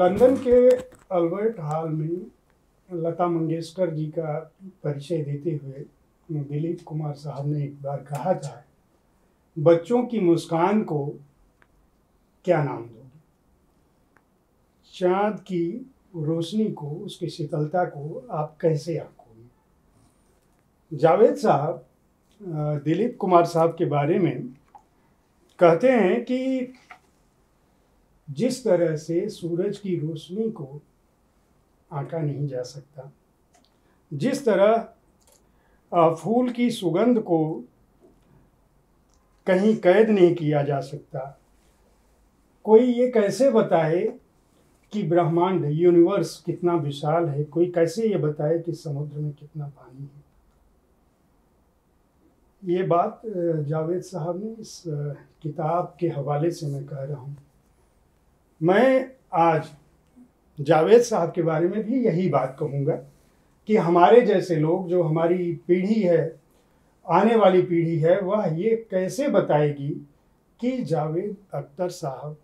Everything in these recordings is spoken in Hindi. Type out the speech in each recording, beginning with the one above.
लंदन के अल्बर्ट हॉल में लता मंगेशकर जी का परिचय देते हुए दिलीप कुमार साहब ने एक बार कहा था, बच्चों की मुस्कान को क्या नाम दोगे? चाँद की रोशनी को, उसकी शीतलता को आप कैसे आंकोगे? जावेद साहब दिलीप कुमार साहब के बारे में कहते हैं कि जिस तरह से सूरज की रोशनी को आंका नहीं जा सकता। जिस तरह फूल की सुगंध को कहीं कैद नहीं किया जा सकता। कोई ये कैसे बताए कि ब्रह्मांड यूनिवर्स कितना विशाल है? कोई कैसे ये बताए कि समुद्र में कितना पानी है? ये बात जावेद साहब ने इस किताब के हवाले से मैं कह रहा हूँ। मैं आज जावेद साहब के बारे में भी यही बात कहूँगा कि हमारे जैसे लोग जो हमारी पीढ़ी है, आने वाली पीढ़ी है, वह ये कैसे बताएगी कि जावेद अख्तर साहब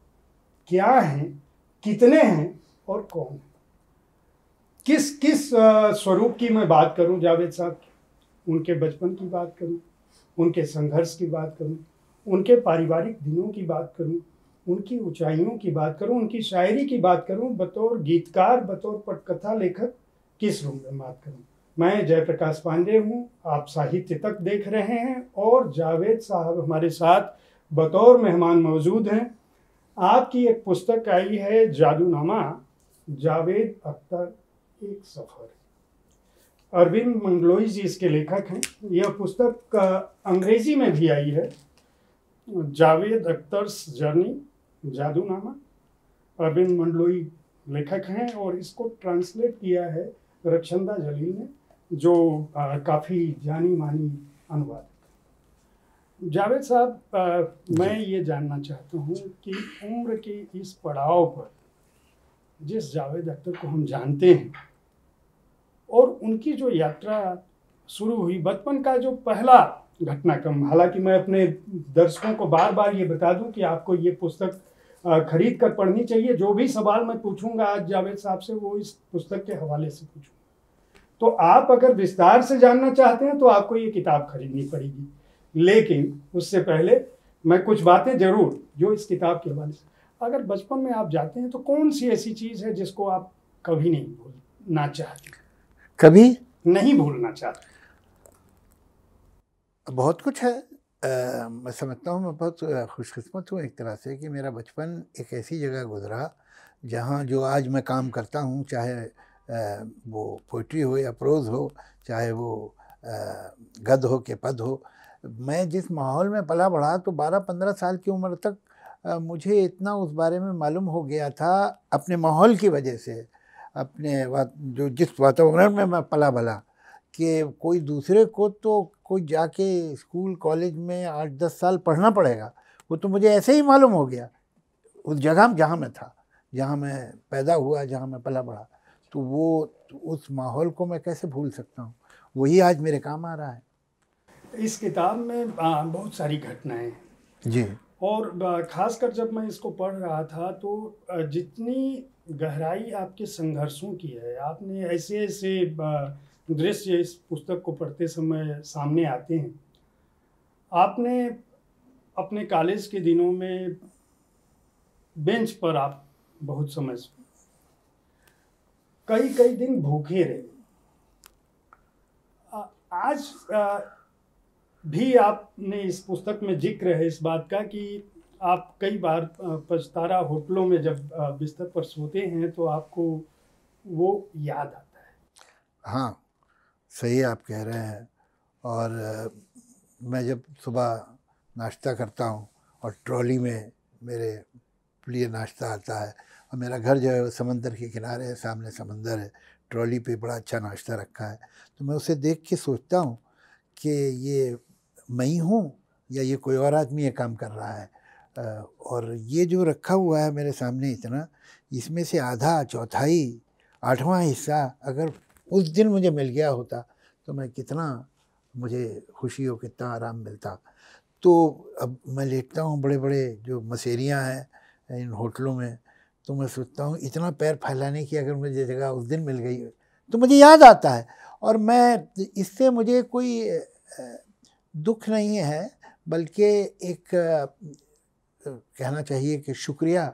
क्या हैं, कितने हैं और कौन है? किस किस स्वरूप की मैं बात करूँ जावेद साहब की? उनके बचपन की बात करूँ? उनके संघर्ष की बात करूँ? उनके पारिवारिक दिनों की बात करूँ? उनकी ऊंचाइयों की बात करूँ, उनकी शायरी की बात करूँ, बतौर गीतकार, बतौर पटकथा लेखक किस रूप में बात करूँ? मैं जयप्रकाश पांडे हूँ, आप साहित्य तक देख रहे हैं और जावेद साहब हमारे साथ बतौर मेहमान मौजूद हैं। आपकी एक पुस्तक आई है जादूनामा, जावेद अख्तर एक सफ़र। अरविंद मंगलोई जी इसके लेखक हैं। यह पुस्तक अंग्रेज़ी में भी आई है। जावेद अख्तर्स जर्नी जादूनामा अरविंद मंडलोई लेखक हैं और इसको ट्रांसलेट किया है रक्षंदा जलील ने जो काफ़ी जानी मानी अनुवाद जावेद साहब मैं ये जानना चाहता हूँ कि उम्र के इस पड़ाव पर जिस जावेद अख्तर को हम जानते हैं और उनकी जो यात्रा शुरू हुई बचपन का जो पहला घटनाक्रम हालाँकि मैं अपने दर्शकों को बार बार ये बता दूँ कि आपको ये पुस्तक खरीद कर पढ़नी चाहिए। जो भी सवाल मैं पूछूँगा आज जावेद साहब से वो इस पुस्तक के हवाले से पूछूँगा। तो आप अगर विस्तार से जानना चाहते हैं तो आपको ये किताब खरीदनी पड़ेगी। लेकिन उससे पहले मैं कुछ बातें ज़रूर जो इस किताब के हवाले से। अगर बचपन में आप जाते हैं तो कौन सी ऐसी चीज़ है जिसको आप कभी नहीं भूलना चाहते? कभी? नहीं भूलना चाहते। बहुत कुछ है। आ, मैं समझता हूँ मैं बहुत खुशकस्मत हूँ एक तरह से कि मेरा बचपन एक ऐसी जगह गुजरा जहाँ जो आज मैं काम करता हूँ चाहे आ, वो पोइट्री हो या प्रोज हो चाहे वो गद हो के पद हो मैं जिस माहौल में पला बढ़ा तो 12-15 साल की उम्र तक आ, मुझे इतना उस बारे में मालूम हो गया था अपने माहौल की वजह से अपने जो जिस वातावरण में मैं पला भला कि कोई दूसरे को तो कोई जाके स्कूल कॉलेज में आठ दस साल पढ़ना पड़ेगा वो तो मुझे ऐसे ही मालूम हो गया। उस जगह जहाँ मैं था जहाँ मैं पैदा हुआ जहाँ मैं पला बढ़ा तो वो उस माहौल को मैं कैसे भूल सकता हूँ? वही आज मेरे काम आ रहा है। इस किताब में बहुत सारी घटनाएँ। जी। और खासकर जब मैं इसको पढ़ रहा था तो जितनी गहराई आपके संघर्षों की है आपने ऐसे ऐसे दृश्य इस पुस्तक को पढ़ते समय सामने आते हैं। आपने अपने कॉलेज के दिनों में बेंच पर आप बहुत समय कई कई दिन भूखे रहे। आज भी आपने इस पुस्तक में ज़िक्र है इस बात का कि आप कई बार पछतारा होटलों में जब बिस्तर पर सोते हैं तो आपको वो याद आता है। हाँ सही आप कह रहे हैं। और मैं जब सुबह नाश्ता करता हूँ और ट्रॉली में मेरे लिए नाश्ता आता है और मेरा घर जो है समंदर के किनारे है, सामने समंदर है, ट्रॉली पे बड़ा अच्छा नाश्ता रखा है तो मैं उसे देख के सोचता हूँ कि ये मैं ही या ये कोई और आदमी ये काम कर रहा है? और ये जो रखा हुआ है मेरे सामने इतना, इसमें से आधा चौथाई, आठवां हिस्सा अगर उस दिन मुझे मिल गया होता तो मैं कितना मुझे खुशी हो कितना आराम मिलता। तो अब मैं लेटता हूँ बड़े बड़े जो मसेरियाँ हैं, इन होटलों में तो मैं सोचता हूँ इतना पैर फैलाने की अगर मुझे जगह उस दिन मिल गई तो मुझे याद आता है। और मैं इससे मुझे कोई दुख नहीं है, बल्कि एक कहना चाहिए कि शुक्रिया,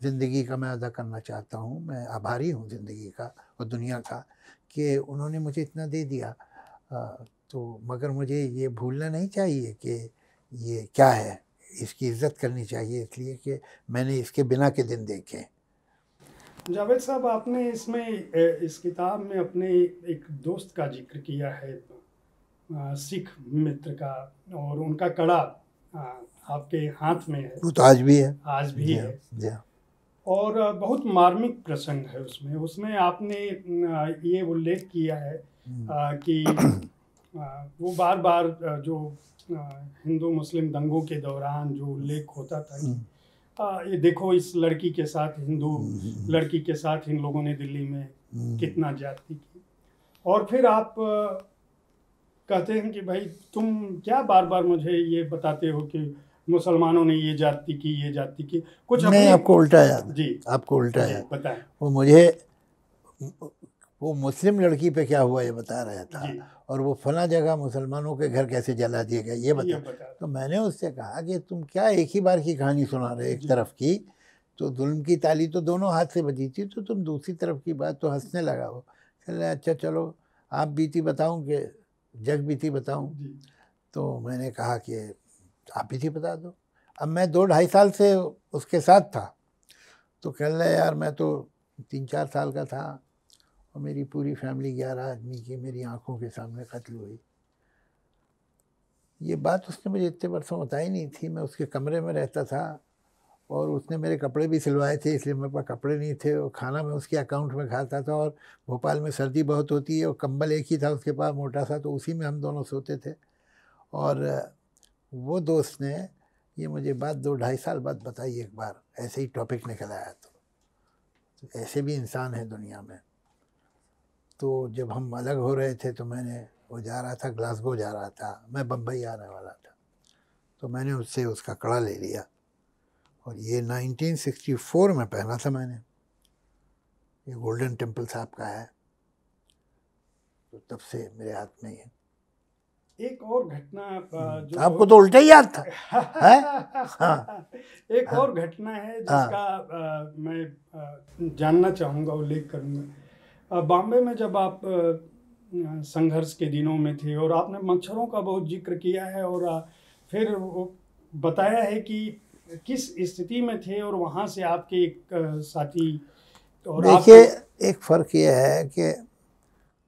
ज़िंदगी का मैं अदा करना चाहता हूँ। मैं आभारी हूँ ज़िंदगी का और दुनिया का। कि उन्होंने मुझे इतना दे दिया। तो मगर मुझे ये भूलना नहीं चाहिए कि ये क्या है इसकी इज़्ज़त करनी चाहिए इसलिए कि मैंने इसके बिना के दिन देखे। जावेद साहब आपने इसमें इस किताब में अपने एक दोस्त का ज़िक्र किया है सिख मित्र का और उनका कड़ा आपके हाथ में है। वो तो आज भी है। आज भी है जी और बहुत मार्मिक प्रसंग है उसमें उसमें आपने ये उल्लेख किया है हम्म। कि वो बार बार जो हिंदू मुस्लिम दंगों के दौरान जो उल्लेख होता था हम्म। ये देखो इस लड़की के साथ हिंदू हम्म। लड़की के साथ इन लोगों ने दिल्ली में कितना जाति की और फिर आप कहते हैं कि भाई तुम क्या बार बार मुझे ये बताते हो कि मुसलमानों ने ये जाति की ये जाति की। कुछ नहीं आपको उल्टा याद जी। आपको उल्टा याद बताएँ। वो मुझे वो मुस्लिम लड़की पे क्या हुआ ये बता रहा था। और वो फला जगह मुसलमानों के घर कैसे जला दिए गए ये बता, बता। तो मैंने उससे कहा कि तुम क्या एक ही बार की कहानी सुना रहे एक तरफ़ की? तो जुल्म की ताली तो दोनों हाथ से बजी थी तो तुम दूसरी तरफ़ की बात तो हंसने लगा हो। चले अच्छा चलो आप बीती बताऊँ कि जग बीती बताऊँ? तो मैंने कहा कि आप बीती बता दो। अब मैं दो ढाई साल से उसके साथ था। तो कह रहे यार, मैं तो तीन चार साल का था और मेरी पूरी फैमिली ग्यारह आदमी की मेरी आँखों के सामने कत्ल हुई। ये बात उसने मुझे इतने वर्षों बताई नहीं थी। मैं उसके कमरे में रहता था और उसने मेरे कपड़े भी सिलवाए थे, इसलिए मेरे पास कपड़े नहीं थे और खाना मैं उसके अकाउंट में खाता था और भोपाल में सर्दी बहुत होती है और कंबल एक ही था उसके पास, मोटा सा तो उसी में हम दोनों सोते थे। और वो दोस्त ने ये मुझे बात दो ढाई साल बाद बताई एक बार ऐसे ही टॉपिक निकल आया तो, तो ऐसे भी इंसान हैं दुनिया में। तो जब हम अलग हो रहे थे तो मैंने वो जा रहा था ग्लासगो जा रहा था मैं बम्बई आने वाला था। तो मैंने उससे उसका कड़ा ले लिया। और ये 1964 में पहना था मैंने। ये गोल्डन टेंपल साहब का है। तो तब से मेरे हाथ में ही है एक और घटना हम्म, जो आपको तो उल्टा ही याद था है? हाँ। एक हाँ। और घटना है हाँ। जिसका हाँ। मैं जानना चाहूँगा उल्लेख करूँगा बॉम्बे में जब आप संघर्ष के दिनों में थे और आपने मच्छरों का बहुत ज़िक्र किया है और फिर बताया है कि किस स्थिति में थे और वहाँ से आपके एक साथी और देखिए एक फ़र्क यह है कि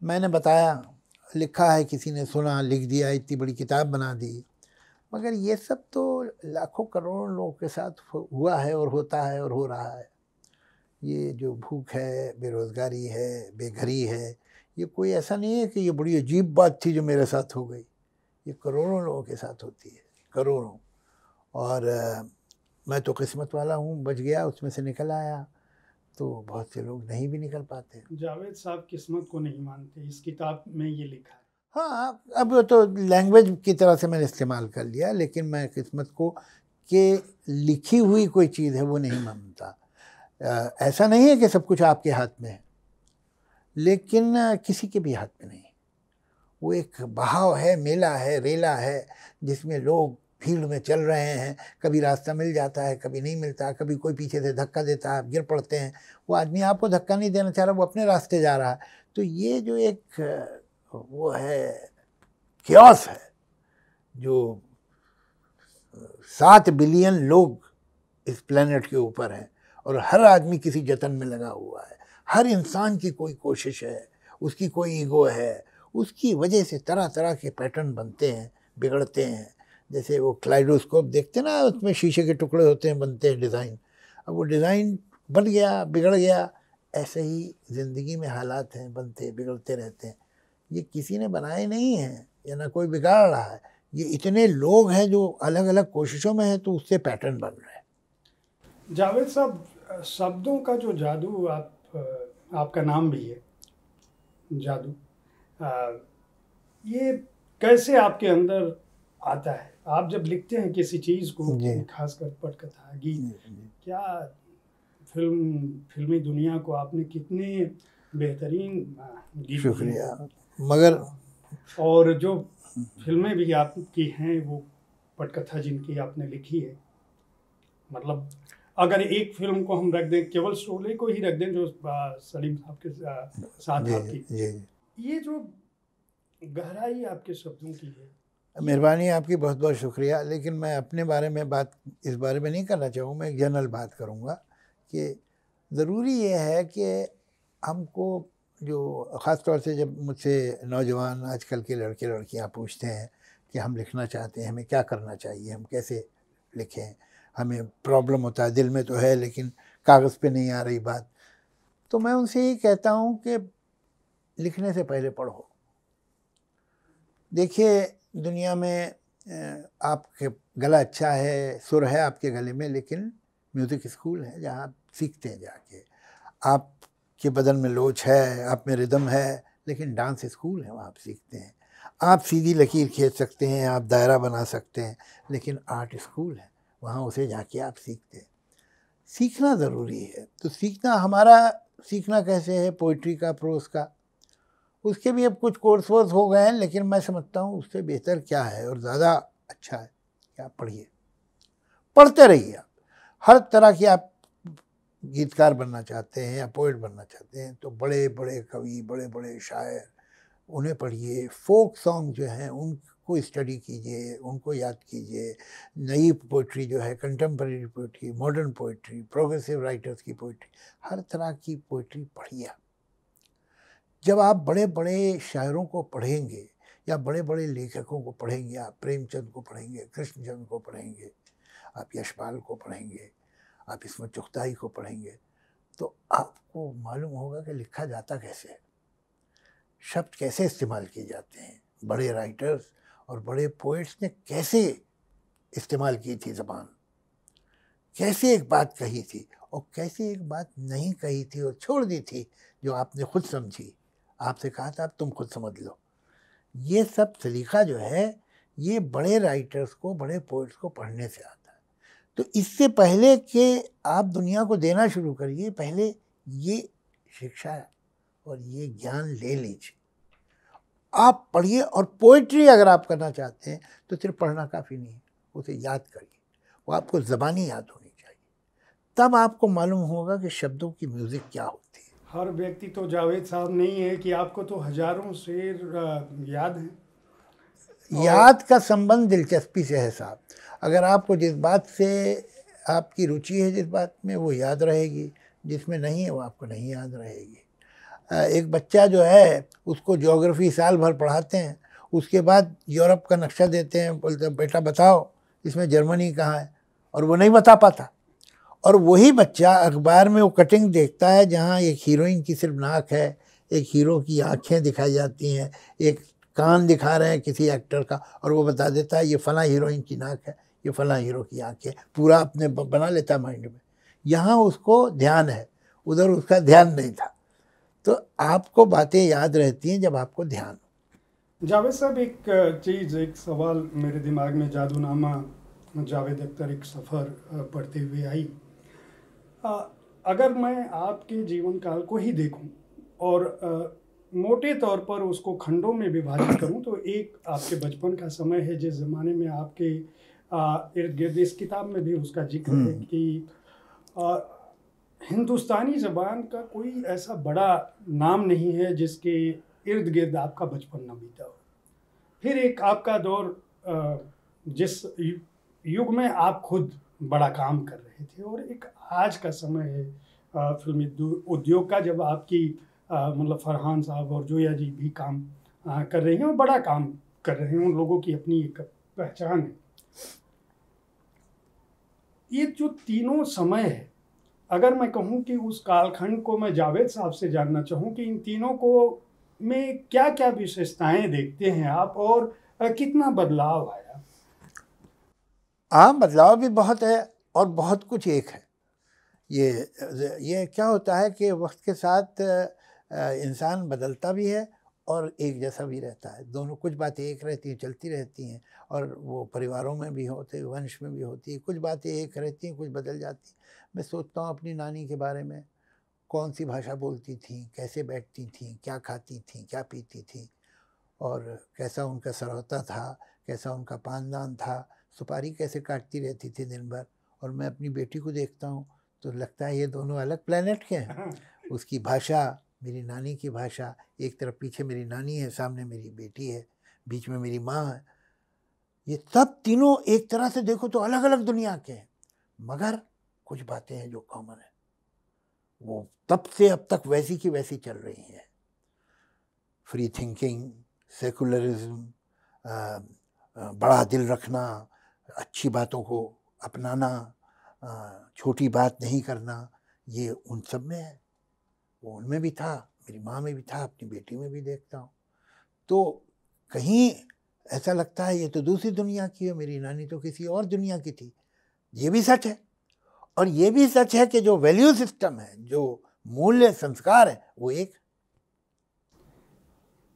मैंने बताया लिखा है किसी ने सुना लिख दिया इतनी बड़ी किताब बना दी। मगर ये सब तो लाखों करोड़ों लोगों के साथ हुआ है और होता है और हो रहा है। ये जो भूख है बेरोज़गारी है बेघरी है ये कोई ऐसा नहीं है कि ये बड़ी अजीब बात थी जो मेरे साथ हो गई। ये करोड़ों लोगों के साथ होती है करोड़ों। और आ, मैं तो किस्मत वाला हूँ बच गया उसमें से निकल आया। तो बहुत से लोग नहीं भी निकल पाते जावेद साहब किस्मत को नहीं मानते इस किताब में ये लिखा है। हाँ अब तो लैंग्वेज की तरह से मैंने इस्तेमाल कर लिया लेकिन मैं किस्मत को के लिखी हुई कोई चीज़ है वो नहीं मानता। ऐसा नहीं है कि सब कुछ आपके हाथ में है लेकिन किसी के भी हाथ में नहीं। वो एक बहाव है मेला है रेला है जिसमें लोग भीड़ में चल रहे हैं, कभी रास्ता मिल जाता है, कभी नहीं मिलता, कभी कोई पीछे से धक्का देता है गिर पड़ते हैं, वो आदमी आपको धक्का नहीं देना चाह रहा, वो अपने रास्ते जा रहा है। तो ये जो एक, वो है क्योस है, जो, सात बिलियन लोग इस प्लेनेट के ऊपर हैं, और हर आदमी किसी जतन में लगा हुआ है। हर इंसान की कोई कोशिश है, उसकी कोई ईगो है, उसकी वजह से तरह तरह के पैटर्न बनते हैं, बिगड़ते हैं। जैसे वो क्लाइडोस्कोप देखते ना उसमें शीशे के टुकड़े होते हैं बनते हैं डिज़ाइन अब वो डिज़ाइन बन गया बिगड़ गया ऐसे ही ज़िंदगी में हालात हैं बनते बिगड़ते रहते हैं। ये किसी ने बनाए नहीं हैं या ना कोई बिगाड़ रहा है। ये इतने लोग हैं जो अलग अलग कोशिशों में हैं तो उससे पैटर्न बन रहे हैं। जावेद साहब शब्दों का जो जादू आप आपका नाम भी है जादू। आ, ये कैसे आपके अंदर आता है? आप जब लिखते हैं किसी चीज़ को खासकर पटकथा गीत क्या फ़िल्म फिल्मी दुनिया को आपने कितने बेहतरीन शुक्रिया। मगर और जो फ़िल्में भी आपकी हैं वो पटकथा जिनकी आपने लिखी है मतलब अगर एक फ़िल्म को हम रख दें केवल शोले को ही रख दें जो सलीम साहब के साथ आपकी। ये जो गहराई आपके शब्दों की है मेहरबानी आपकी बहुत बहुत शुक्रिया। लेकिन मैं अपने बारे में बात, इस बारे में नहीं करना चाहूँ, मैं जनरल बात करूँगा कि ज़रूरी ये है कि हमको जो ख़ास तौर से जब मुझसे नौजवान, आजकल के लड़के लड़कियाँ पूछते हैं कि हम लिखना चाहते हैं, हमें क्या करना चाहिए, हम कैसे लिखें, हमें प्रॉब्लम होता है, दिल में तो है, लेकिन कागज़ पे नहीं आ रही बात। तो मैं उनसे यही कहता हूँ कि लिखने से पहले पढ़ो। देखिए दुनिया में आपके गला अच्छा है, सुर है आपके गले में, लेकिन म्यूज़िक स्कूल है जहाँ आप सीखते हैं जाके। आपके बदन में लोच है, आप में रिदम है, लेकिन डांस स्कूल है, वहाँ आप सीखते हैं। आप सीधी लकीर खींच सकते हैं, आप दायरा बना सकते हैं, लेकिन आर्ट स्कूल है, वहाँ उसे जाके आप सीखते हैं। सीखना ज़रूरी है तो सीखना हमारा, सीखना कैसे है, पोइट्री का, प्रोस का उसके भी अब कुछ कोर्स वोर्स हो गए हैं, लेकिन मैं समझता हूँ उससे बेहतर क्या है और ज़्यादा अच्छा है कि आप पढ़िए। पढ़ते रहिए आप। हर तरह की आप गीतकार बनना चाहते हैं या पोइट बनना चाहते हैं तो बड़े बड़े कवि बड़े बड़े शायर, उन्हें पढ़िए। फोक सॉन्ग जो हैं, उनको स्टडी कीजिए, उनको याद कीजिए। नई पोइट्री जो है contemporary poetry modern poetry progressive writers की पोइट्री हर तरह की पोइट्री पढ़िए आप। जब आप बड़े बड़े शायरों को पढ़ेंगे या बड़े बड़े लेखकों को पढ़ेंगे, आप प्रेमचंद को पढ़ेंगे, कृष्णचंद को पढ़ेंगे, आप यशपाल को पढ़ेंगे, आप इसमें चुगताई को पढ़ेंगे तो आपको मालूम होगा कि लिखा जाता कैसे शब्द कैसे इस्तेमाल किए जाते हैं? बड़े राइटर्स और बड़े पोइट्स ने कैसे इस्तेमाल की थी ज़बान? कैसे एक बात कही थी और कैसे एक बात नहीं कही थी और छोड़ दी थी जो आपने खुद समझी? आपसे कहा था, अब तुम खुद समझ लो। ये सब सलीका जो है, ये बड़े राइटर्स को, बड़े पोइट्स को पढ़ने से आता है। तो इससे पहले कि आप दुनिया को देना शुरू करिए, पहले ये शिक्षा और ये ज्ञान ले लीजिए। आप पढ़िए और पोइट्री अगर आप करना चाहते हैं तो सिर्फ़ पढ़ना काफ़ी नहीं है, उसे याद करिए। वो आपको ज़बानी याद होनी चाहिए। तब आपको मालूम होगा कि शब्दों की म्यूज़िक क्या होती है। हर व्यक्ति तो जावेद साहब नहीं है कि आपको तो हज़ारों शेर याद हैं। याद का संबंध दिलचस्पी से है साहब। अगर आपको जिस बात से आपकी रुचि है, जिस बात में वो याद रहेगी, जिसमें नहीं है वो आपको नहीं याद रहेगी। एक बच्चा जो है, उसको ज्योग्राफी साल भर पढ़ाते हैं, उसके बाद यूरोप का नक्शा देते हैं, बोलते हैं, बेटा बताओ, इसमें जर्मनी कहाँ है? और वो नहीं बता पाता। और वही बच्चा अखबार में वो कटिंग देखता है, जहाँ एक हीरोइन की सिर्फ़ नाक है, एक हीरो की आँखें दिखाई जाती हैं, एक कान दिखा रहे हैं किसी एक्टर का और वो बता देता है, ये फ़लाँ हीरोइन की नाक है, ये फ़लाँ हीरो की आँखें पूरा अपने बना लेता है माइंड में। यहाँ उसको ध्यान है, उधर उसका ध्यान नहीं था। तो आपको बातें याद रहती हैं जब आपको ध्यान हो। जावेद साहब, एक चीज़, एक सवाल मेरे दिमाग में जादूनामा जावेद अख्तर एक सफ़र पढ़ते हुए आई। अगर मैं आपके जीवन काल को ही देखूँ और मोटे तौर पर उसको खंडों में विभाजित करूँ तो एक आपके बचपन का समय है जिस ज़माने में आपके इर्द गिर्द इस किताब में भी उसका ज़िक्र है हम्म। कि अ, हिंदुस्तानी ज़बान का कोई ऐसा बड़ा नाम नहीं है जिसके इर्द गिर्द आपका बचपन न बीता हो फिर एक आपका दौर जिस युग में आप खुद बड़ा काम कर रहे थे। और एक आज का समय है फिल्मी उद्योग का, जब आपकी मतलब फरहान साहब और जोया जी भी काम कर रही हैं और बड़ा काम कर रहे हैं। उन लोगों की अपनी एक पहचान है। ये जो तीनों समय है, अगर मैं कहूँ कि उस कालखंड को मैं जावेद साहब से जानना चाहूँ कि इन तीनों को में क्या क्या विशेषताएँ देखते हैं आप और कितना बदलाव आया? हाँ बदलाव भी बहुत है और बहुत कुछ एक है। ये ये क्या होता है कि वक्त के साथ इंसान बदलता भी है और एक जैसा भी रहता है। दोनों, कुछ बातें एक रहती हैं, चलती रहती हैं और वो परिवारों में भी होते वंश में भी होती है। कुछ बातें एक रहती हैं, कुछ बदल जाती मैं सोचता हूँ अपनी नानी के बारे में, कौन सी भाषा बोलती थी, कैसे बैठती थी, क्या खाती थी, क्या पीती थी और कैसा उनका सरौता था, कैसा उनका पानदान था सुपारी कैसे काटती रहती थी दिन भर? और मैं अपनी बेटी को देखता हूँ तो लगता है ये दोनों अलग प्लानट के हैं। उसकी भाषा मेरी नानी की भाषा एक तरफ़ पीछे मेरी नानी है सामने मेरी बेटी है बीच में मेरी माँ है। ये सब तीनों एक तरह से देखो तो अलग अलग दुनिया के हैं। मगर कुछ बातें हैं जो कॉमन है। वो तब से अब तक वैसी की वैसी चल रही हैं। फ्री थिंकिंग सेकुलरिज्म बड़ा दिल रखना अच्छी बातों को अपनाना छोटी बात नहीं करना, ये उन सब में है। वो उनमें भी था, मेरी माँ में भी था, अपनी बेटी में भी देखता हूँ। तो कहीं ऐसा लगता है ये तो दूसरी दुनिया की है, मेरी नानी तो किसी और दुनिया की थी। ये भी सच है। और ये भी सच है कि जो वैल्यू सिस्टम है, जो मूल्य संस्कार है, वो एक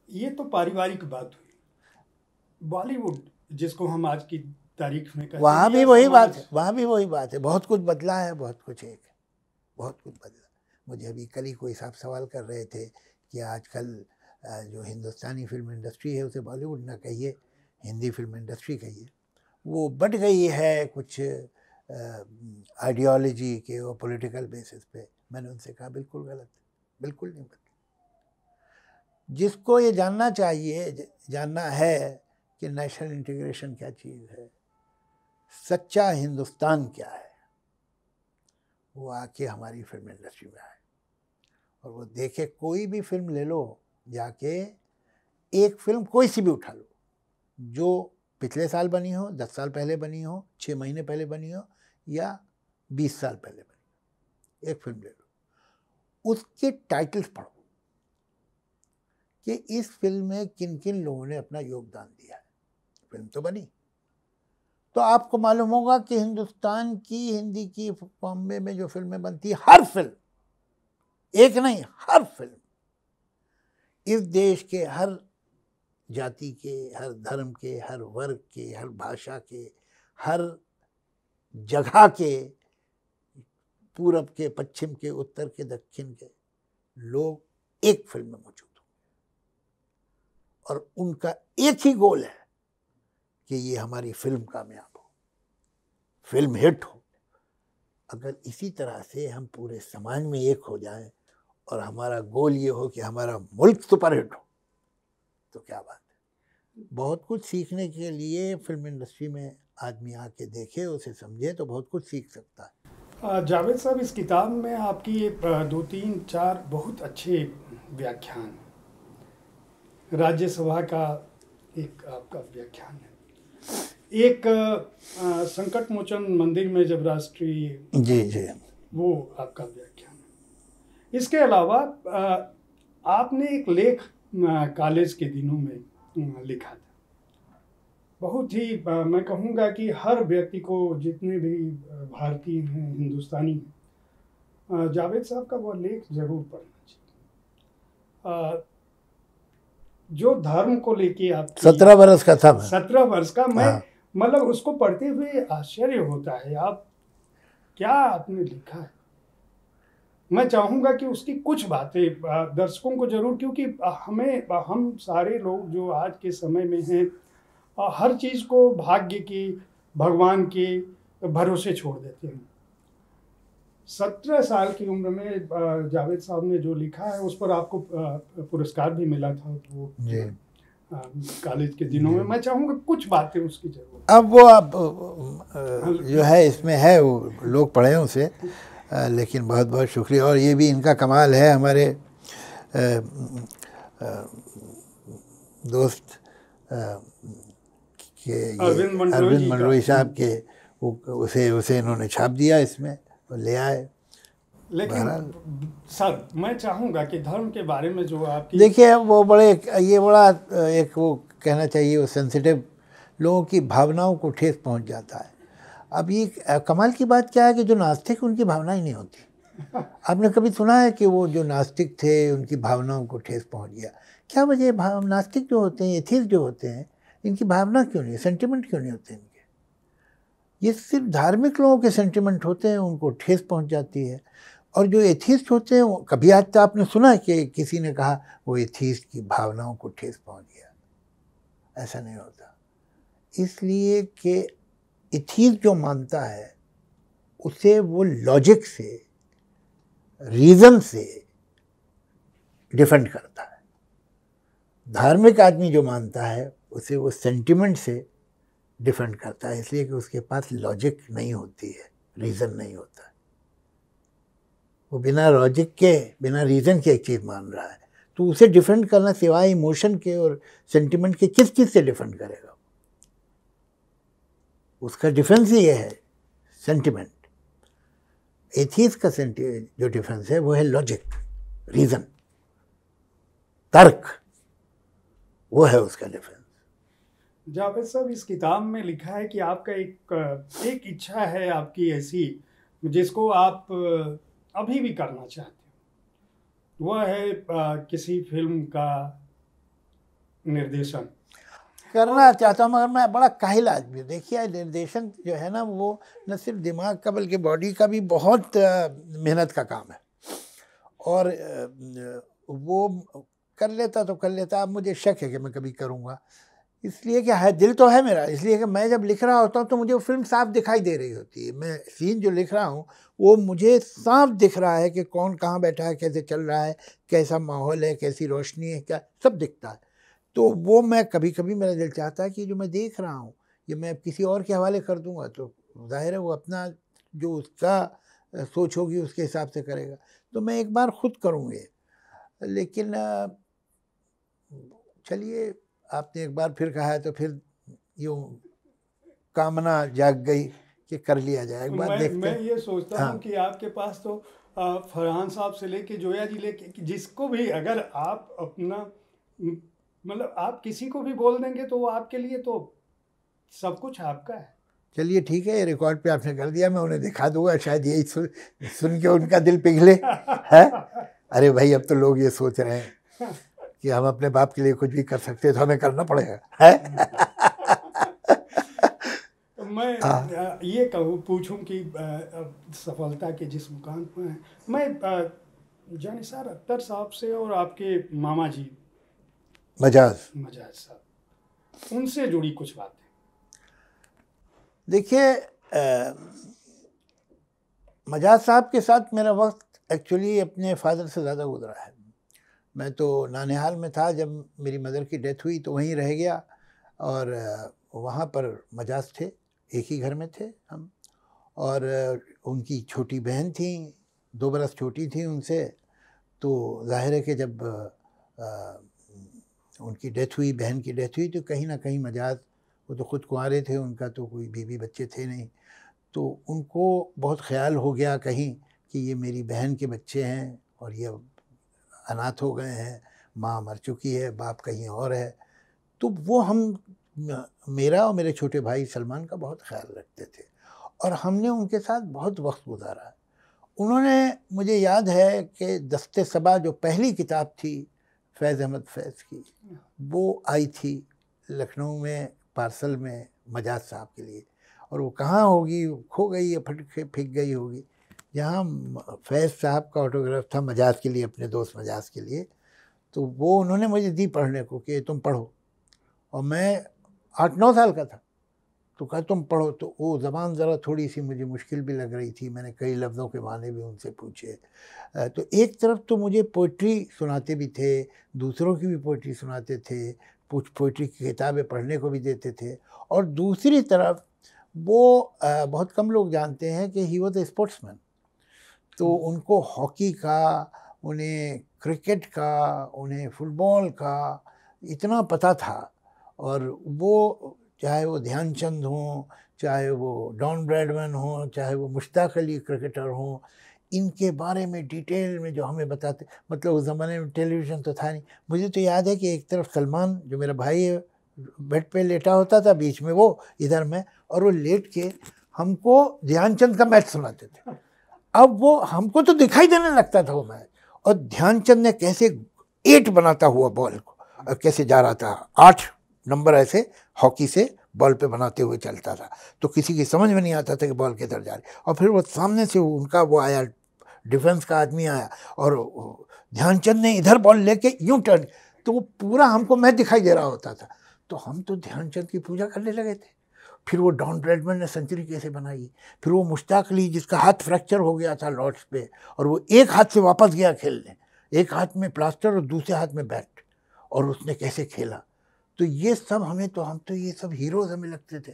ये तो पारिवारिक बात हुई। बॉलीवुड, जिसको हम आज की तारीख में वहाँ भी वही बात है वहाँ भी वही बात है। बहुत कुछ बदला है बहुत कुछ एक है बहुत कुछ बदला। मुझे अभी कल ही कोई साहब सवाल कर रहे थे कि आजकल जो हिंदुस्तानी फ़िल्म इंडस्ट्री है उसे बॉलीवुड ना कहिए हिंदी फ़िल्म इंडस्ट्री कहिए वो बढ़ गई है कुछ आइडियोलॉजी के और पॉलिटिकल बेसिस पे। मैंने उनसे कहा बिल्कुल गलत बिल्कुल नहीं बदली जिसको ये जानना चाहिए जानना है कि नेशनल इंटीग्रेशन क्या चीज़ है सच्चा हिंदुस्तान क्या है? वो आके हमारी फ़िल्म इंडस्ट्री में आए। और वो देखे, कोई भी फ़िल्म ले लो, जाके एक फ़िल्म कोई सी भी उठा लो, जो पिछले साल बनी हो, दस साल पहले बनी हो छः महीने पहले बनी हो, या बीस साल पहले बनी हो, एक फ़िल्म ले लो। उसके टाइटल्स पढ़ो कि इस फ़िल्म में किन किन लोगों ने अपना योगदान दिया है। फ़िल्म तो बनी तो आपको मालूम होगा कि हिंदुस्तान की, हिंदी की बॉम्बे में जो फ़िल्में बनती है, हर फ़िल्म, एक नहीं, हर फ़िल्म, इस देश के, हर जाति के, हर धर्म के, हर वर्ग के, हर भाषा के, हर जगह के, पूरब के, पश्चिम के, उत्तर के, दक्षिण के लोग एक फ़िल्म में मौजूद होंगे। और उनका एक ही गोल है कि ये हमारी फ़िल्म कामयाब हो, फ़िल्म हिट हो। अगर इसी तरह से हम पूरे समाज में एक हो जाएँ और हमारा गोल ये हो कि हमारा मुल्क सुपर हिट हो तो क्या बात है। बहुत कुछ सीखने के लिए फ़िल्म इंडस्ट्री में आदमी आके देखे, उसे समझे तो बहुत कुछ सीख सकता है। जावेद साहब, इस किताब में आपकी दो तीन चार बहुत अच्छे व्याख्यान राज्यसभा का एक आपका व्याख्यान है। एक संकट मोचन मंदिर में जब राष्ट्रीय जी जी। वो आपका व्याख्यान इसके अलावा आपने एक लेख कॉलेज के दिनों में लिखा था। बहुत ही मैं कहूँगा कि हर व्यक्ति को जितने भी भारतीय हैं हिंदुस्तानी हैं जावेद साहब का वह लेख ज़रूर पढ़ना चाहिए। जो धर्म को लेके आप सत्रह वर्ष का था सत्रह वर्ष का मैं हाँ। मतलब उसको पढ़ते हुए आश्चर्य होता है। आप क्या आपने लिखा है? मैं चाहूँगा कि उसकी कुछ बातें दर्शकों को ज़रूर क्योंकि हमें हम सारे लोग जो आज के समय में हैं हर चीज़ को भाग्य की भगवान के भरोसे छोड़ देते हैं। सत्रह साल की उम्र में जावेद साहब ने जो लिखा है उस पर आपको पुरस्कार भी मिला था वो कॉलेज के दिनों में। मैं चाहूँगा कुछ बातें उसकी ज़रूर। अब वो अब जो है इसमें है वो लोग पढ़े उसे लेकिन बहुत बहुत शुक्रिया। और ये भी इनका कमाल है हमारे दोस्त के अरविंद मंडलोई साहब के उसे उसे इन्होंने छाप दिया इसमें। ले आए। लेकिन सर मैं चाहूँगा कि धर्म के बारे में जो आप देखिए वो बड़े ये बड़ा एक वो कहना चाहिए वो सेंसिटिव लोगों की भावनाओं को ठेस पहुँच जाता है। अब ये कमाल की बात क्या है कि जो नास्तिक उनकी भावना ही नहीं होती। आपने कभी सुना है कि वो जो नास्तिक थे उनकी भावनाओं को ठेस पहुँच गया? क्या वजह भाव नास्तिक जो होते हैं एथीस जो होते हैं इनकी भावना क्यों नहीं सेंटिमेंट क्यों नहीं होते ये सिर्फ़ धार्मिक लोगों के सेंटिमेंट होते हैं, उनको ठेस पहुँच जाती है। और जो एथीस्ट होते हैं कभी आज तो आपने सुना कि किसी ने कहा, वो एथीस्ट की भावनाओं को ठेस पहुँच गया? ऐसा नहीं होता। इसलिए कि एथीस्ट जो मानता है, उसे वो लॉजिक से रीज़न से डिफेंड करता है। धार्मिक आदमी जो मानता है, उसे वो सेंटिमेंट से डिफेंड करता है, इसलिए कि उसके पास लॉजिक नहीं होती है, रीज़न नहीं होता वो बिना लॉजिक के, बिना रीज़न के एक चीज़ मान रहा है। तो उसे डिफेंड करना सिवाय इमोशन के और सेंटिमेंट के किस चीज़ से डिफेंड करेगा? उसका डिफेंस ही ये है, सेंटिमेंट। एथीस का जो डिफेंस है, वो है लॉजिक, रीज़न। तर्क, वो है उसका डिफेंस। जावेद साहब, इस किताब में लिखा है कि आपका एक एक इच्छा है आपकी ऐसी जिसको आप अभी भी करना चाहते हो। वह है किसी फ़िल्म का निर्देशन। करना चाहता हूँ, मगर मैं बड़ा काहिल आदमी हूँ। देखिए निर्देशन जो है ना, वो न सिर्फ़ दिमाग का, बल्कि बॉडी का भी बहुत मेहनत का काम है। और वो कर लेता तो कर लेता, अब मुझे शक है कि मैं कभी करूँगा। इसलिए कि है, दिल तो है मेरा। इसलिए कि मैं जब लिख रहा होता हूँ तो मुझे वो फ़िल्म साफ़ दिखाई दे रही होती है। मैं सीन जो लिख रहा हूँ, वो मुझे साफ़ दिख रहा है कि कौन कहाँ बैठा है, कैसे चल रहा है, कैसा माहौल है, कैसी रोशनी है, क्या सब दिखता है। तो वो मैं कभी कभी मेरा दिल चाहता है कि जो मैं देख रहा हूँ, ये मैं किसी और के हवाले कर दूँगा तो ज़ाहिर है वो अपना जो उसका सोच होगी उसके हिसाब से करेगा। तो मैं एक बार खुद करूँगी लेकिन चलिए आपने एक बार फिर कहा है तो फिर यूँ कामना जाग गई कि कर लिया जाए। एक बार मैं, देखते मैं ये सोचता हाँ। हूँ। कि आपके पास तो फरहान साहब से लेके जोया जी लेके जिसको भी अगर आप अपना मतलब आप किसी को भी बोल देंगे तो वो आपके लिए तो सब कुछ आपका है। चलिए ठीक है ये रिकॉर्ड पे आपने कर दिया मैं उन्हें दिखा दूँगा शायद यही सुन सुन के उनका दिल पिघले है? अरे भाई अब तो लोग ये सोच रहे हैं। कि हम अपने बाप के लिए कुछ भी कर सकते हैं तो हमें करना पड़ेगा है? मैं हाँ। ये कहूँ पूछूँ कि सफलता के जिस मुकाम पर हैं मैं जानिसार अख्तर साहब से और आपके मामा जी मजाज। मजाज साहब उनसे जुड़ी कुछ बातें। देखिए मजाज साहब के साथ मेरा वक्त एक्चुअली अपने फादर से ज़्यादा गुजरा है। मैं तो नानिहाल में था जब मेरी मदर की डेथ हुई तो वहीं रह गया और वहाँ पर मजाज थे एक ही घर में थे हम और उनकी छोटी बहन थी दो बरस छोटी थी उनसे तो ज़ाहिर है कि जब आ, उनकी डेथ हुई बहन की डेथ हुई तो कहीं ना कहीं मजाज वो तो ख़ुद कुंवारे थे उनका तो कोई बीवी बच्चे थे नहीं। तो उनको बहुत ख्याल हो गया कहीं कि ये मेरी बहन के बच्चे हैं और ये अनाथ हो गए हैं, माँ मर चुकी है, बाप कहीं और है। तो वो हम, मेरा और मेरे छोटे भाई सलमान का बहुत ख्याल रखते थे और हमने उनके साथ बहुत वक्त गुजारा। उन्होंने मुझे याद है कि दस्ते सबा जो पहली किताब थी फैज़ अहमद फैज़ की, वो आई थी लखनऊ में, पार्सल में मजाज साहब के लिए और वो कहाँ होगी, खो गई या फट फिक गई होगी। यहाँ फैज़ साहब का ऑटोग्राफ था मजाज के लिए, अपने दोस्त मजाज के लिए। तो वो उन्होंने मुझे दी पढ़ने को कि तुम पढ़ो। और मैं आठ नौ साल का था। तो कहा, तुम पढ़ो। तो वो ज़बान ज़रा थोड़ी सी मुझे मुश्किल भी लग रही थी। मैंने कई लफ्ज़ों के माने भी उनसे पूछे। तो एक तरफ़ तो मुझे पोइट्री सुनाते भी थे, दूसरों की भी पोइट्री सुनाते थे कुछ पोइट्री की किताबें पढ़ने को भी देते थे। और दूसरी तरफ़ वो बहुत कम लोग जानते हैं कि ही वॉज़ ए स्पोर्ट्समैन तो हम्म। उनको हॉकी का उन्हें क्रिकेट का उन्हें फुटबॉल का इतना पता था। और वो चाहे वो ध्यानचंद हों चाहे वो डॉन ब्रैडमैन हों चाहे वो मुश्ताक अली क्रिकेटर हों इनके बारे में डिटेल में जो हमें बताते मतलब उस ज़माने में टेलीविज़न तो था नहीं। मुझे तो याद है कि एक तरफ़ सलमान जो मेरा भाई है बेड पे लेटा होता था बीच में वो इधर में और वो लेट के हमको ध्यानचंद का मैच सुनाते थे। अब वो हमको तो दिखाई देने लगता था वो मैच। और ध्यानचंद ने कैसे एट बनाता हुआ बॉल को और कैसे जा रहा था? आठ नंबर ऐसे हॉकी से बॉल पे बनाते हुए चलता था। तो किसी की समझ में नहीं आता था कि बॉल किधर जा रही। और फिर वो सामने से उनका वो आया, डिफेंस का आदमी आया और ध्यानचंद ने इधर बॉल लेके यूँ टर्न तो वो पूरा हमको मैच दिखाई दे रहा होता था। तो हम तो ध्यानचंद की पूजा करने लगे थे। फिर वो डॉन ब्रेडमैन ने सेंचुरी कैसे बनाई? फिर वो मुश्ताक अली, जिसका हाथ फ्रैक्चर हो गया था लॉर्ड्स पे, और वो एक हाथ से वापस गया खेलने। एक हाथ में प्लास्टर और दूसरे हाथ में बैट, और उसने कैसे खेला? तो ये सब हमें तो हम तो ये सब हीरोज हमें लगते थे।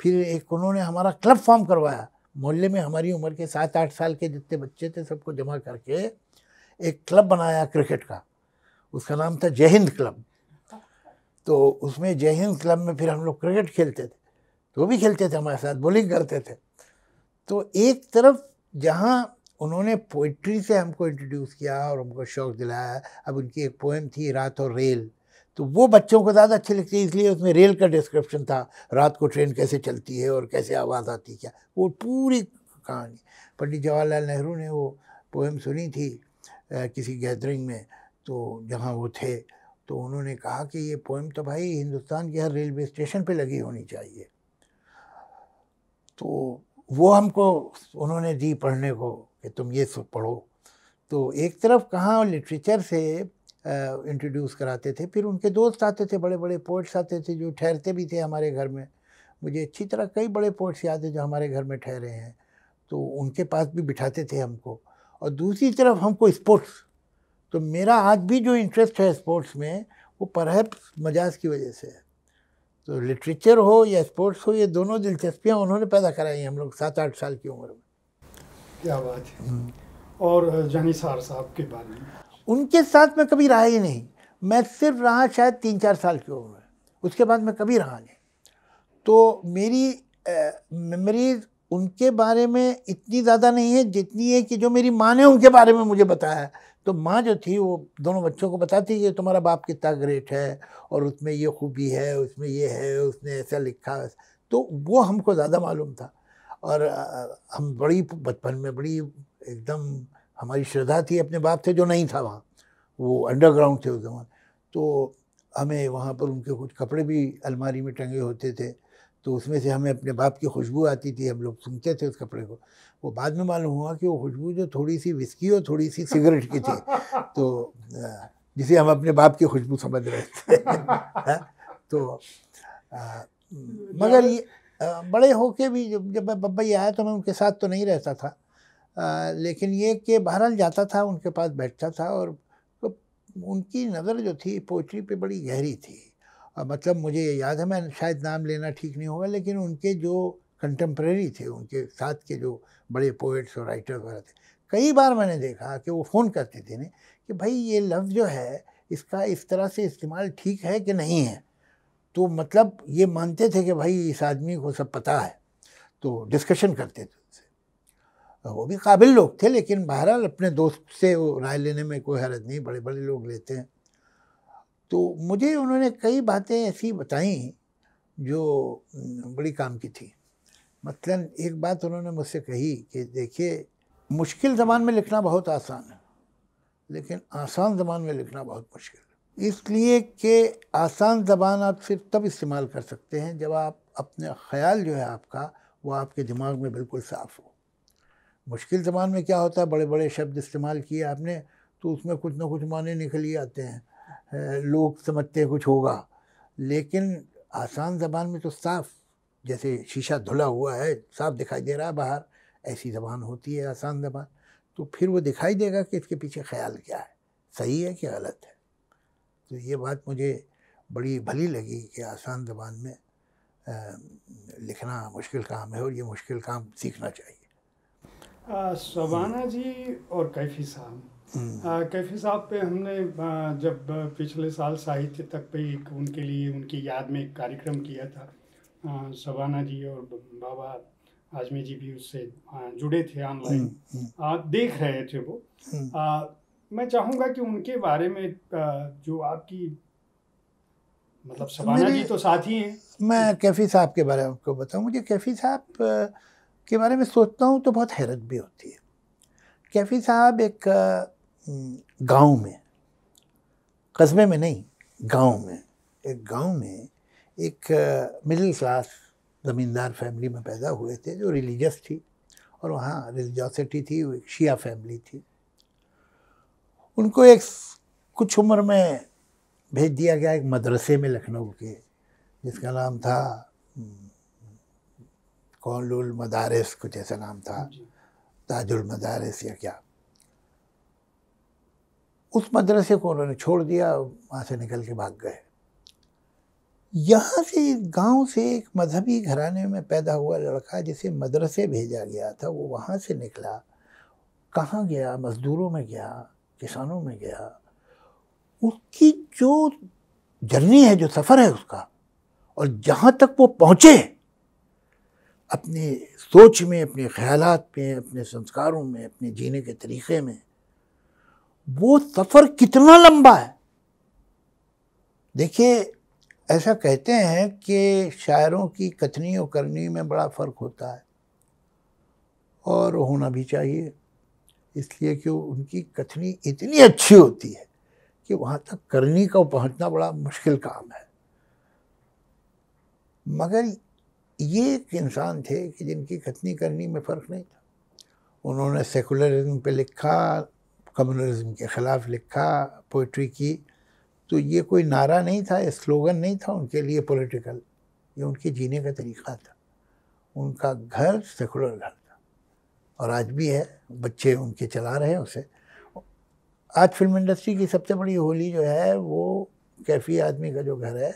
फिर एक उन्होंने हमारा क्लब फॉर्म करवाया। मोहल्ले में हमारी उम्र के सात आठ साल के जितने बच्चे थे, सबको जमा करके एक क्लब बनाया क्रिकेट का। उसका नाम था जय हिंद क्लब। तो उसमें जय हिंद क्लब में फिर हम लोग क्रिकेट खेलते थे। वो भी खेलते थे हमारे साथ बॉलिंग करते थे। तो एक तरफ़ जहाँ उन्होंने पोइट्री से हमको इंट्रोड्यूस किया और हमको शौक दिलाया अब उनकी एक पोएम थी रात और रेल। तो वो बच्चों को ज़्यादा अच्छी लगती है इसलिए उसमें रेल का डिस्क्रिप्शन था रात को ट्रेन कैसे चलती है और कैसे आवाज़ आती क्या। वो पूरी कहानी। पंडित जवाहरलाल नेहरू ने वो पोएम सुनी थी आ, किसी गैदरिंग में तो जहाँ वो थे तो उन्होंने कहा कि ये पोएम तो भाई हिंदुस्तान के हर रेलवे स्टेशन पे लगी होनी चाहिए। तो वो हमको, उन्होंने दी पढ़ने को कि तुम ये सब पढ़ो। तो एक तरफ़ कहाँ लिटरेचर से इंट्रोड्यूस कराते थे, फिर उनके दोस्त आते थे बड़े बड़े पोइट्स आते थे जो ठहरते भी थे हमारे घर में। मुझे अच्छी तरह कई बड़े पोइट्स याद है जो हमारे घर में ठहरे हैं तो उनके पास भी बिठाते थे हमको। और दूसरी तरफ़ हमको स्पोर्ट्स तो मेरा आज भी जो इंटरेस्ट है स्पोर्ट्स में, वो परहैप मजाज की वजह से है। तो लिटरेचर हो या स्पोर्ट्स हो ये दोनों दिलचस्पियाँ उन्होंने पैदा कराई हम लोग सात आठ साल की उम्र में। क्या बात है। और जानी सार साहब के बारे में? उनके साथ मैं कभी रहा ही नहीं। मैं सिर्फ़ रहा शायद तीन चार साल की उम्र में। उसके बाद मैं कभी रहा नहीं। तो मेरी मेमोरीज उनके बारे में इतनी ज़्यादा नहीं है जितनी है कि जो मेरी माँ ने उनके बारे में मुझे बताया। तो माँ जो थी वो दोनों बच्चों को बताती कि तुम्हारा बाप कितना ग्रेट है और उसमें ये खूबी है, उसमें ये है, उसने ऐसा लिखा। तो वो हमको ज़्यादा मालूम था और हम बड़ी बचपन में बड़ी एकदम हमारी श्रद्धा थी अपने बाप से जो नहीं था वहाँ। वो अंडरग्राउंड थे उस जमाने। तो हमें वहाँ पर उनके कुछ कपड़े भी अलमारी में टंगे होते थे। तो उसमें से हमें अपने बाप की खुशबू आती थी हम लोग सुनते थे उस कपड़े को। वो बाद में मालूम हुआ कि वो खुशबू जो थोड़ी सी विस्की और थोड़ी सी सिगरेट की थी। तो जिसे हम अपने बाप की खुशबू समझ रहे थे। हाँ, तो आ, मगर ये बड़े होके भी जब जब मैं बम्बई आया तो मैं उनके साथ तो नहीं रहता था। आ, लेकिन ये कि बहरहाल जाता था उनके पास बैठता था और तो उनकी नज़र जो थी पोइट्री पे बड़ी गहरी थी। आ, मतलब मुझे याद है, मैं शायद नाम लेना ठीक नहीं होगा, लेकिन उनके जो कंटेम्प्रेरी थे, उनके साथ के जो बड़े पोइट्स और राइटर वगैरह थे, कई बार मैंने देखा कि वो फ़ोन करते थे ना कि भाई ये लफ्ज़ जो है, इसका इस तरह से इस्तेमाल ठीक है कि नहीं है? तो मतलब ये मानते थे कि भाई इस आदमी को सब पता है तो डिस्कशन करते थे उनसे। वो भी काबिल लोग थे, लेकिन बहरहाल अपने दोस्त से वो राय लेने में कोई हरज नहीं बड़े बड़े लोग लेते हैं। तो मुझे उन्होंने कई बातें ऐसी बताई जो बड़ी काम की थी। मतलब एक बात उन्होंने मुझसे कही कि देखिए, मुश्किल ज़बान में लिखना बहुत आसान है, लेकिन आसान ज़बान में लिखना बहुत मुश्किल इसलिए कि आसान ज़बान आप सिर्फ़ तब इस्तेमाल कर सकते हैं जब आप अपने ख्याल जो है आपका, वो आपके दिमाग में बिल्कुल साफ़ हो। मुश्किल ज़बान में क्या होता है बड़े बड़े शब्द इस्तेमाल किए आपने तो उसमें कुछ ना कुछ माने निकल ही आते हैं। लोग समझते हैं कुछ होगा। लेकिन आसान ज़बान में तो साफ़, जैसे शीशा धुला हुआ है, साफ़ दिखाई दे रहा है बाहर, ऐसी ज़बान होती है आसान ज़बान। तो फिर वो दिखाई देगा कि इसके पीछे ख्याल क्या है, सही है कि गलत है। तो ये बात मुझे बड़ी भली लगी कि आसान ज़बान में लिखना मुश्किल काम है और ये मुश्किल काम सीखना चाहिए। शबाना जी और कैफी साहब। कैफी साहब पे हमने जब पिछले साल साहित्य तक पे एक उनके लिए उनकी याद में एक कार्यक्रम किया था शबाना जी और बाबा आजमी जी भी उससे जुड़े थे ऑनलाइन हम्म, हम्म। देख रहे थे वो। हम्म। आ, मैं चाहूँगा कि उनके बारे में जो आपकी मतलब शबाना जी तो साथी हैं मैं कैफ़ी साहब के बारे में आपको बताऊँ मुझे कैफ़ी साहब के बारे में सोचता हूँ तो बहुत हैरत भी होती है। कैफी साहब एक गाँव में कस्बे में नहीं गाँव में एक गाँव में एक मिडिल क्लास ज़मींदार फैमिली में पैदा हुए थे जो रिलीजियस थी और वहाँ रिलीजॉसिटी थी एक शिया फैमिली थी। उनको एक कुछ उम्र में भेज दिया गया एक मदरसे में लखनऊ के जिसका नाम था कौलुल मदारस कुछ ऐसा नाम था ताजुल मदारस या क्या। उस मदरसे को उन्होंने छोड़ दिया, वहाँ से निकल के भाग गए। यहाँ से गाँव से एक मजहबी घराने में पैदा हुआ लड़का जिसे मदरसे भेजा गया था, वो वहाँ से निकला। कहाँ गया? मज़दूरों में गया? किसानों में गया? उसकी जो जर्नी है, जो सफ़र है उसका, और जहाँ तक वो पहुँचे, अपने सोच में, अपने ख्यालात में, अपने संस्कारों में, अपने जीने के तरीक़े में वो सफ़र कितना लंबा है? देखिए, ऐसा कहते हैं कि शायरों की कथनी और करनी में बड़ा फ़र्क होता है। और होना भी चाहिए। इसलिए कि उनकी कथनी इतनी अच्छी होती है कि वहाँ तक करनी का पहुँचना बड़ा मुश्किल काम है। मगर ये एक इंसान थे कि जिनकी कथनी करनी में फ़र्क नहीं था। उन्होंने सेकुलरिज्म पे लिखा कम्युनलिज्म के ख़िलाफ़ लिखा पोइट्री की तो ये कोई नारा नहीं था स्लोगन नहीं था उनके लिए पॉलिटिकल ये उनके जीने का तरीक़ा था। उनका घर सेकुलर घर था। और आज भी है बच्चे उनके चला रहे हैं उसे। आज फ़िल्म इंडस्ट्री की सबसे बड़ी होली जो है वो कैफी आदमी का जो घर है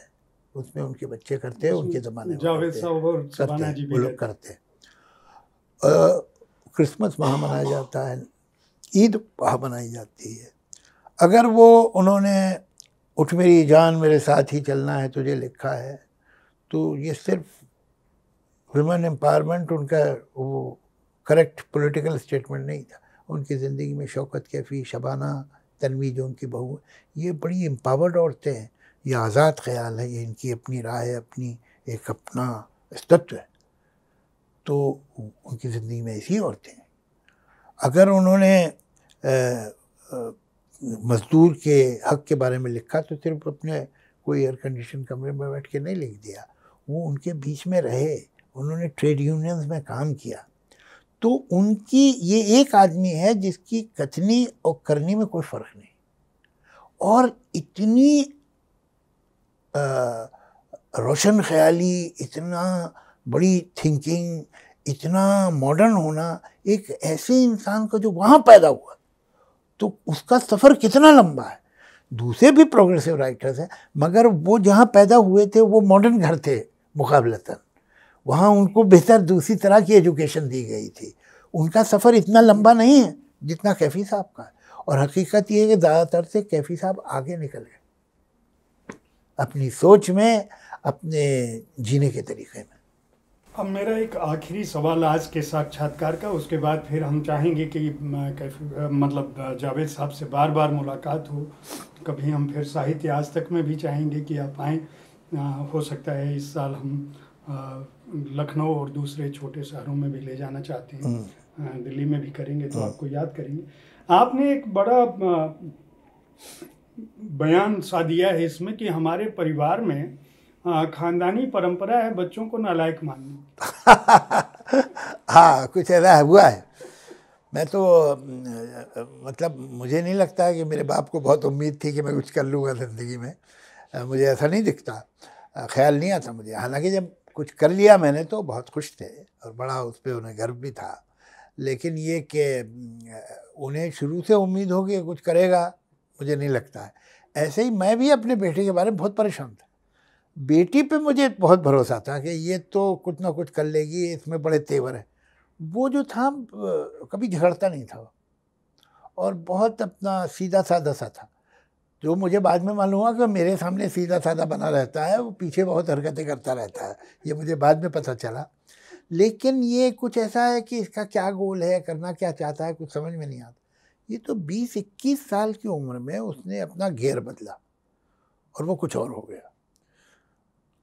उसमें उनके बच्चे करते हैं उनके ज़माने करते जी वो लोग करते हैं। क्रिसमस वहाँ मनाया जाता है। ईद मनाई जाती है। अगर वो उन्होंने, उठ मेरी जान, मेरे साथ ही चलना है, तुझे लिखा है। तो ये सिर्फ़ वुमेन एम्पावरमेंट उनका वो करेक्ट पॉलिटिकल स्टेटमेंट नहीं था। उनकी ज़िंदगी में शौकत, कैफ़ी, शबाना तनवी जो उनकी बहू, ये बड़ी एम्पावर्ड औरतें हैं। ये आज़ाद ख्याल है, ये इनकी अपनी राय है, अपनी एक अपना अस्तित्व है। तो उनकी ज़िंदगी में ऐसी औरतें हैं। अगर उन्होंने मज़दूर के हक के बारे में लिखा तो सिर्फ़ अपने कोई एयर कंडीशन कमरे में बैठ के नहीं लिख दिया। वो उनके बीच में रहे, उन्होंने ट्रेड यूनियंस में काम किया। तो उनकी, ये एक आदमी है जिसकी कथनी और करनी में कोई फ़र्क नहीं। और इतनी रोशन ख्याली, इतना बड़ी थिंकिंग इतना मॉडर्न होना एक ऐसे इंसान का जो वहाँ पैदा हुआ तो उसका सफ़र कितना लंबा है? दूसरे भी प्रोग्रेसिव राइटर्स हैं, मगर वो जहाँ पैदा हुए थे, वो मॉडर्न घर थे, मुकाबलतन। वहाँ उनको बेहतर दूसरी तरह की एजुकेशन दी गई थी। उनका सफ़र इतना लंबा नहीं है, जितना कैफ़ी साहब का है। और हकीकत ये है कि ज़्यादातर से कैफ़ी साहब आगे निकल गए। अपनी सोच में, अपने जीने के तरीके में। अब मेरा एक आखिरी सवाल आज के साक्षात्कार का उसके बाद फिर हम चाहेंगे कि मतलब जावेद साहब से बार बार मुलाकात हो कभी हम फिर साहित्य आज तक में भी चाहेंगे कि आप आएँ हो सकता है इस साल हम लखनऊ और दूसरे छोटे शहरों में भी ले जाना चाहते हैं हम्म। दिल्ली में भी करेंगे तो हाँ। आपको याद करेंगे आपने एक बड़ा बयान सा दिया है इसमें कि हमारे परिवार में हाँ खानदानी परंपरा है बच्चों को नालायक मानना हाँ कुछ ऐसा हुआ है। मैं तो मतलब मुझे नहीं लगता कि मेरे बाप को बहुत उम्मीद थी कि मैं कुछ कर लूँगा ज़िंदगी में। मुझे ऐसा नहीं दिखता। ख्याल नहीं आता मुझे। हालाँकि जब कुछ कर लिया मैंने तो बहुत खुश थे और बड़ा उस पर उन्हें गर्व भी था। लेकिन ये कि उन्हें शुरू से उम्मीद होगी कुछ करेगा, मुझे नहीं लगता। है ऐसे ही मैं भी अपने बेटे के बारे में बहुत परेशान था। बेटी पे मुझे बहुत भरोसा था कि ये तो कुछ ना कुछ कर लेगी, इसमें बड़े तेवर है। वो जो था कभी झगड़ता नहीं था और बहुत अपना सीधा साधा सा था। जो मुझे बाद में मालूम हुआ कि मेरे सामने सीधा साधा बना रहता है, वो पीछे बहुत हरकतें करता रहता है। ये मुझे बाद में पता चला। लेकिन ये कुछ ऐसा है कि इसका क्या गोल है, करना क्या चाहता है, कुछ समझ में नहीं आता। ये तो 20-21 साल की उम्र में उसने अपना घेर बदला और वो कुछ और हो गया।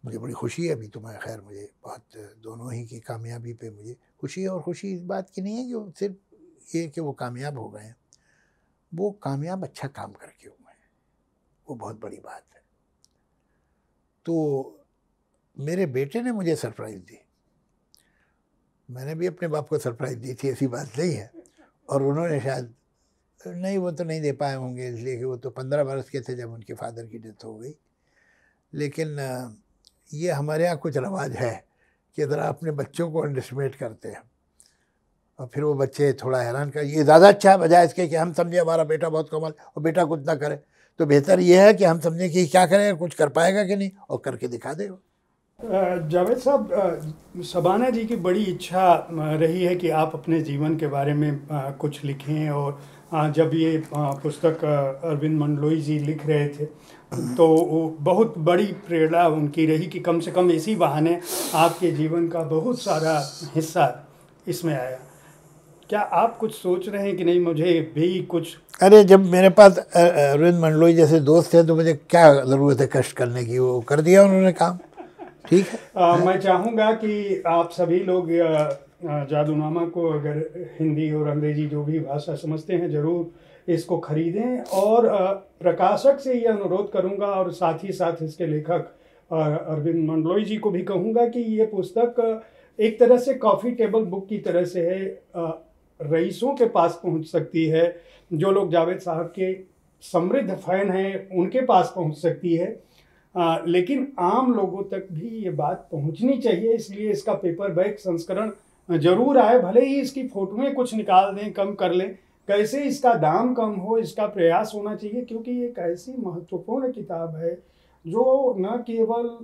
मुझे बड़ी खुशी है अभी तो मैं, खैर मुझे बहुत दोनों ही की कामयाबी पे मुझे खुशी है और खुशी इस बात की नहीं है कि सिर्फ़ ये कि वो कामयाब हो गए हैं। वो कामयाब अच्छा काम करके हुए हैं। वो बहुत बड़ी बात है। तो मेरे बेटे ने मुझे सरप्राइज़ दी। मैंने भी अपने बाप को सरप्राइज़ दी थी, ऐसी बात नहीं है। और उन्होंने शायद, नहीं, वो तो नहीं दे पाए होंगे, इसलिए कि वो तो पंद्रह बरस के थे जब उनके फादर की डेथ हो गई। लेकिन ये हमारे यहाँ कुछ रवाज है कि ज़रा अपने बच्चों को अंडरस्टिमेट करते हैं। और फिर वो बच्चे थोड़ा हैरान कर, ये ज़्यादा अच्छा है बजाय इसके कि हम समझे हमारा बेटा बहुत कमाल और बेटा कुछ ना करे। तो बेहतर ये है कि हम समझें कि क्या करें कुछ कर पाएगा कि नहीं और करके दिखा दे जावेद साहब सबाना जी की बड़ी इच्छा रही है कि आप अपने जीवन के बारे में कुछ लिखें और जब ये पुस्तक अरविंद मंडलोई जी लिख रहे थे तो बहुत बड़ी प्रेरणा उनकी रही कि कम से कम इसी बहाने आपके जीवन का बहुत सारा हिस्सा इसमें आया। क्या आप कुछ सोच रहे हैं कि नहीं? मुझे भी कुछ अरे, जब मेरे पास अरविंद मंडलोई जैसे दोस्त थे तो मुझे क्या ज़रूरत है कष्ट करने की? वो कर दिया उन्होंने काम। ठीक है। मैं चाहूँगा कि आप सभी लोग जादूनामा को अगर हिंदी और अंग्रेज़ी जो भी भाषा समझते हैं, ज़रूर इसको खरीदें। और प्रकाशक से ये अनुरोध करूँगा और साथ ही साथ इसके लेखक अरविंद मंडलोई जी को भी कहूँगा कि ये पुस्तक एक तरह से कॉफ़ी टेबल बुक की तरह से है रईसों के पास पहुँच सकती है। जो लोग जावेद साहब के समृद्ध फ़ैन हैं, उनके पास पहुँच सकती है। आ, लेकिन आम लोगों तक भी ये बात पहुंचनी चाहिए इसलिए इसका पेपर बैक संस्करण ज़रूर आए भले ही इसकी फोटोएँ कुछ निकाल दें कम कर लें। कैसे इसका दाम कम हो इसका प्रयास होना चाहिए क्योंकि एक ऐसी महत्वपूर्ण किताब है जो न केवल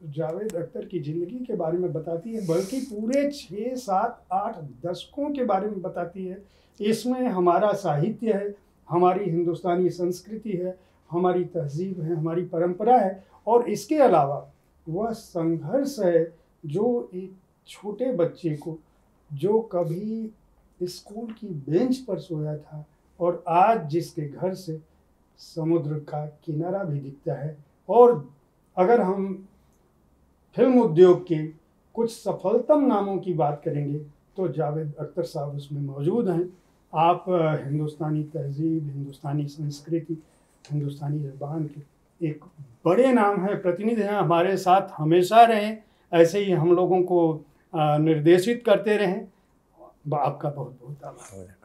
जावेद अख्तर की ज़िंदगी के बारे में बताती है बल्कि पूरे छः सात आठ दशकों के बारे में बताती है। इसमें हमारा साहित्य है हमारी हिंदुस्तानी संस्कृति है हमारी तहजीब है, हमारी परंपरा है और इसके अलावा वह संघर्ष है जो एक छोटे बच्चे को, जो कभी स्कूल की बेंच पर सोया था और आज जिसके घर से समुद्र का किनारा भी दिखता है और अगर हम फ़िल्म उद्योग के कुछ सफलतम नामों की बात करेंगे तो जावेद अख्तर साहब उसमें मौजूद हैं। आप हिंदुस्तानी तहजीब, हिंदुस्तानी संस्कृति हिंदुस्तानी जबान के एक बड़े नाम हैं, प्रतिनिधि हैं, हमारे साथ हमेशा रहें, ऐसे ही हम लोगों को निर्देशित करते रहें। आपका बहुत बहुत आभार